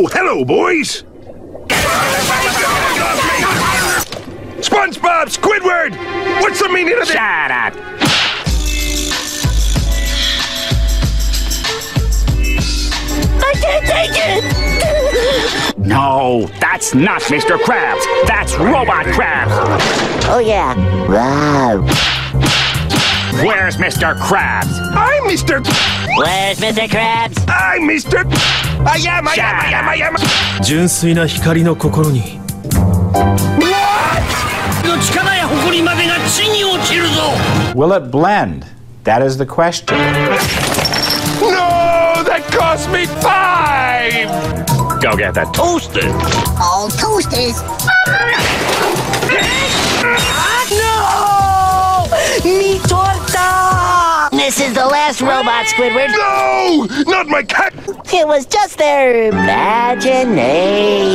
Oh, hello, boys. SpongeBob, Squidward! What's the meaning of this? Shut up. I can't take it! No, that's not Mr. Krabs. That's Robot Krabs. Oh, yeah. Wow. Where's Mr. Krabs? I'm Mr. Where's Mr. Krabs? I'm Mr. I am, I am, I am, I am. 純粋な光の心にの力や誇りまでが地に落ちるぞ Will it blend? That is the question. No, that cost me five! Go get the toaster. All toasters. No! Mi torta! This is the last robot, Squidward. No! Not my cat! It was just their imagination.